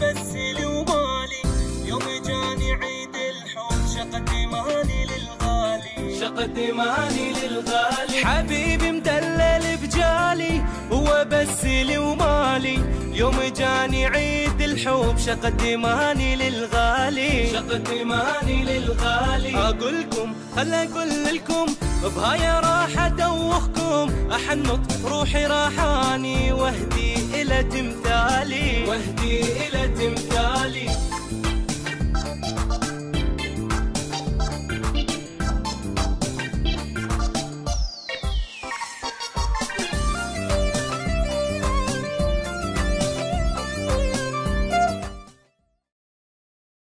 بس لي ومالي يوم جاني عيد الحب شقتي مالي للغالي. شقتي مالي للغالي. حبيبي مدلل بجالي هو بس لي ومالي. يوم جاني عيد الحب شقتي ماني للغالي. شقتي ماني للغالي. اقولكم خل أقول لكم بهاي راح أدوخكم. احنط روحي راحاني واهدي